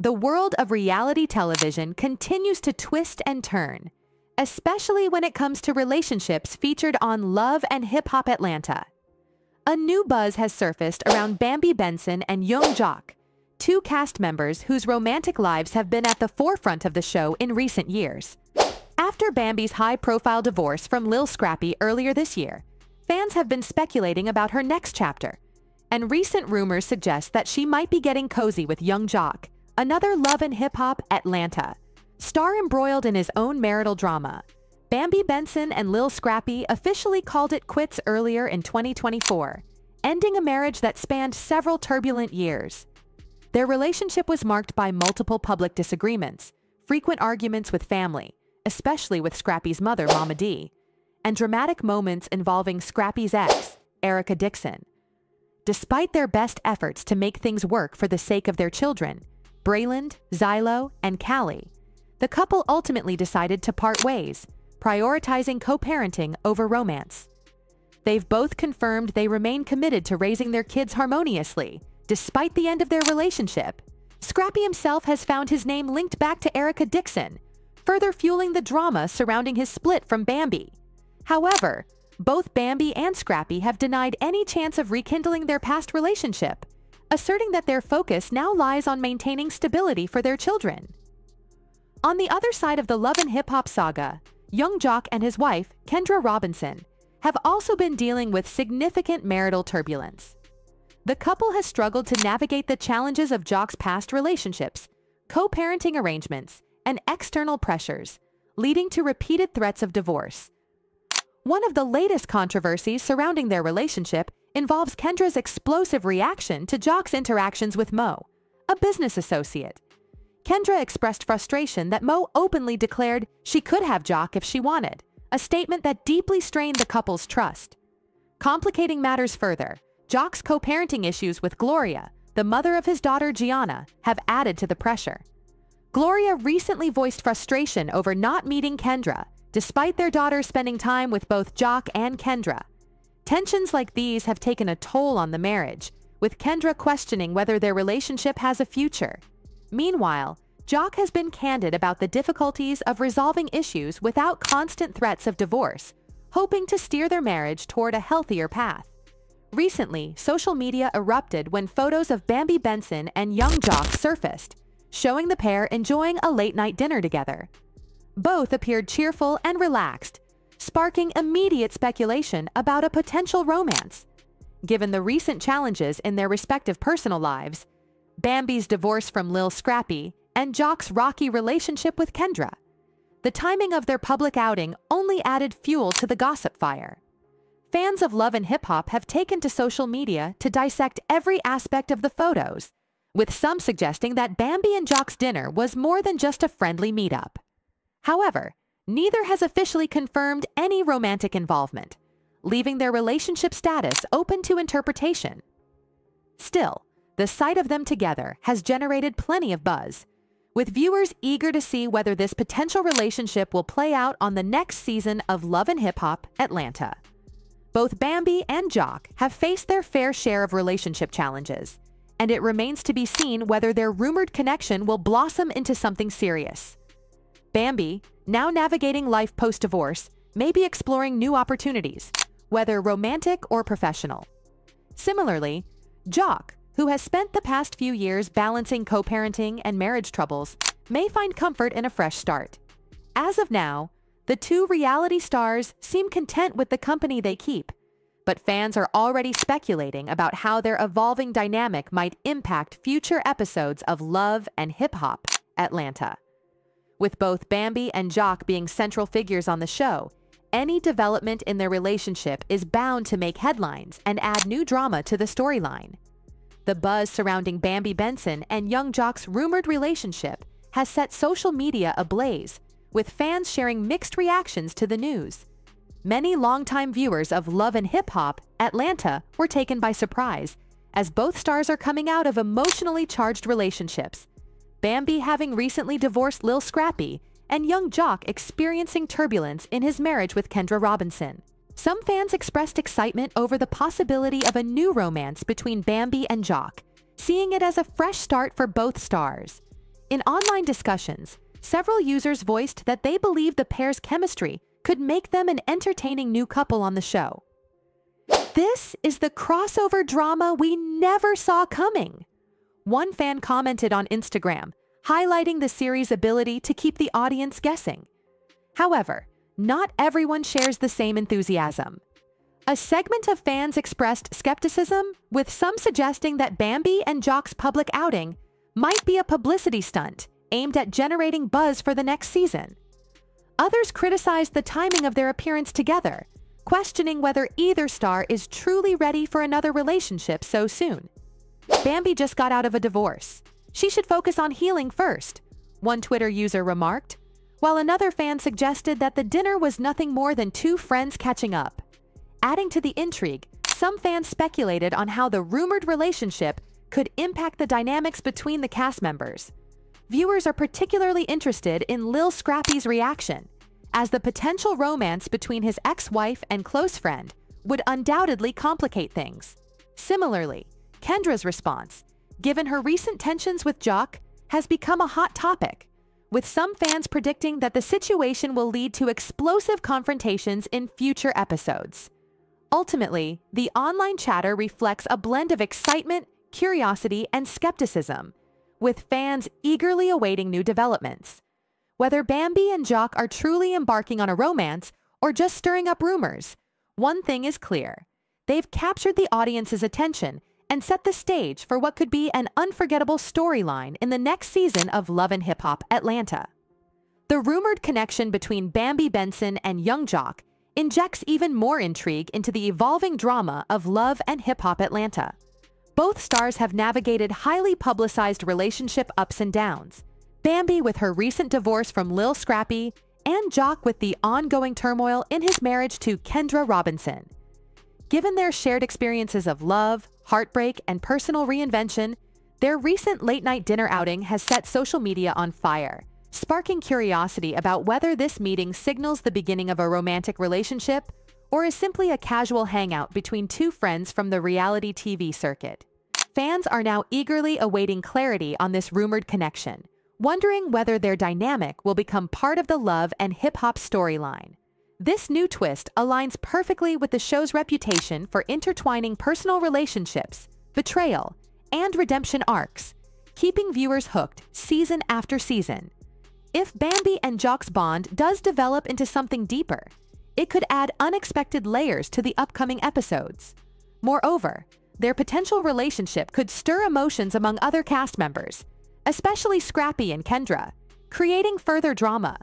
The world of reality television continues to twist and turn, especially when it comes to relationships featured on Love and Hip Hop Atlanta. A new buzz has surfaced around Bambi Benson and Yung Joc, two cast members whose romantic lives have been at the forefront of the show in recent years. After Bambi's high-profile divorce from Lil Scrappy earlier this year, fans have been speculating about her next chapter, and recent rumors suggest that she might be getting cozy with Yung Joc, another love and hip-hop Atlanta, star embroiled in his own marital drama. Bambi Benson and Lil Scrappy officially called it quits earlier in 2024, ending a marriage that spanned several turbulent years. Their relationship was marked by multiple public disagreements, frequent arguments with family, especially with Scrappy's mother, Momma Dee, and dramatic moments involving Scrappy's ex, Erica Dixon. Despite their best efforts to make things work for the sake of their children, Breland, Xylo, and Callie, the couple ultimately decided to part ways, prioritizing co-parenting over romance. They've both confirmed they remain committed to raising their kids harmoniously, despite the end of their relationship. Scrappy himself has found his name linked back to Erica Dixon, further fueling the drama surrounding his split from Bambi. However, both Bambi and Scrappy have denied any chance of rekindling their past relationship, asserting that their focus now lies on maintaining stability for their children. On the other side of the love and hip-hop saga, Yung Joc and his wife, Kendra Robinson, have also been dealing with significant marital turbulence. The couple has struggled to navigate the challenges of Joc's past relationships, co-parenting arrangements, and external pressures, leading to repeated threats of divorce. One of the latest controversies surrounding their relationship involves Kendra's explosive reaction to Joc's interactions with Mo, a business associate. Kendra expressed frustration that Mo openly declared she could have Joc if she wanted, a statement that deeply strained the couple's trust. Complicating matters further, Joc's co-parenting issues with Gloria, the mother of his daughter Gianna, have added to the pressure. Gloria recently voiced frustration over not meeting Kendra, despite their daughter spending time with both Joc and Kendra. Tensions like these have taken a toll on the marriage, with Kendra questioning whether their relationship has a future. Meanwhile, Joc has been candid about the difficulties of resolving issues without constant threats of divorce, hoping to steer their marriage toward a healthier path. Recently, social media erupted when photos of Bambi Benson and Yung Joc surfaced, showing the pair enjoying a late-night dinner together. Both appeared cheerful and relaxed, sparking immediate speculation about a potential romance. Given the recent challenges in their respective personal lives, Bambi's divorce from Lil Scrappy, and Joc's rocky relationship with Kendra. The timing of their public outing only added fuel to the gossip fire. Fans of Love and Hip Hop have taken to social media to dissect every aspect of the photos, with some suggesting that Bambi and Joc's dinner was more than just a friendly meetup. However, neither has officially confirmed any romantic involvement, leaving their relationship status open to interpretation. Still, the sight of them together has generated plenty of buzz, with viewers eager to see whether this potential relationship will play out on the next season of Love and Hip Hop Atlanta. Both Bambi and Joc have faced their fair share of relationship challenges, and it remains to be seen whether their rumored connection will blossom into something serious. Bambi, now navigating life post-divorce, may be exploring new opportunities, whether romantic or professional. Similarly, Joc, who has spent the past few years balancing co-parenting and marriage troubles, may find comfort in a fresh start. As of now, the two reality stars seem content with the company they keep, but fans are already speculating about how their evolving dynamic might impact future episodes of Love and Hip Hop Atlanta. With both Bambi and Joc being central figures on the show, any development in their relationship is bound to make headlines and add new drama to the storyline. The buzz surrounding Bambi Benson and Yung Joc's rumored relationship has set social media ablaze, with fans sharing mixed reactions to the news. Many longtime viewers of Love and Hip Hop Atlanta were taken by surprise, as both stars are coming out of emotionally charged relationships. Bambi having recently divorced Lil Scrappy, and Yung Joc experiencing turbulence in his marriage with Kendra Robinson. Some fans expressed excitement over the possibility of a new romance between Bambi and Joc, seeing it as a fresh start for both stars. In online discussions, several users voiced that they believe the pair's chemistry could make them an entertaining new couple on the show. This is the crossover drama we never saw coming. One fan commented on Instagram, highlighting the series' ability to keep the audience guessing. However, not everyone shares the same enthusiasm. A segment of fans expressed skepticism, with some suggesting that Bambi and Joc's public outing might be a publicity stunt aimed at generating buzz for the next season. Others criticized the timing of their appearance together, questioning whether either star is truly ready for another relationship so soon. Bambi just got out of a divorce. She should focus on healing first, one Twitter user remarked, while another fan suggested that the dinner was nothing more than two friends catching up. Adding to the intrigue, some fans speculated on how the rumored relationship could impact the dynamics between the cast members. Viewers are particularly interested in Lil Scrappy's reaction, as the potential romance between his ex-wife and close friend would undoubtedly complicate things. Similarly, Kendra's response, given her recent tensions with Joc, has become a hot topic, with some fans predicting that the situation will lead to explosive confrontations in future episodes. Ultimately, the online chatter reflects a blend of excitement, curiosity, and skepticism, with fans eagerly awaiting new developments. Whether Bambi and Joc are truly embarking on a romance or just stirring up rumors, one thing is clear. They've captured the audience's attention and set the stage for what could be an unforgettable storyline in the next season of Love and Hip Hop Atlanta. The rumored connection between Bambi Benson and Yung Joc injects even more intrigue into the evolving drama of Love and Hip Hop Atlanta. Both stars have navigated highly publicized relationship ups and downs, Bambi with her recent divorce from Lil Scrappy, and Joc with the ongoing turmoil in his marriage to Kendra Robinson. Given their shared experiences of love, heartbreak, and personal reinvention, their recent late-night dinner outing has set social media on fire, sparking curiosity about whether this meeting signals the beginning of a romantic relationship or is simply a casual hangout between two friends from the reality TV circuit. Fans are now eagerly awaiting clarity on this rumored connection, wondering whether their dynamic will become part of the love and hip-hop storyline. This new twist aligns perfectly with the show's reputation for intertwining personal relationships, betrayal, and redemption arcs, keeping viewers hooked season after season. If Bambi and Joc's bond does develop into something deeper, it could add unexpected layers to the upcoming episodes. Moreover, their potential relationship could stir emotions among other cast members, especially Scrappy and Kendra, creating further drama.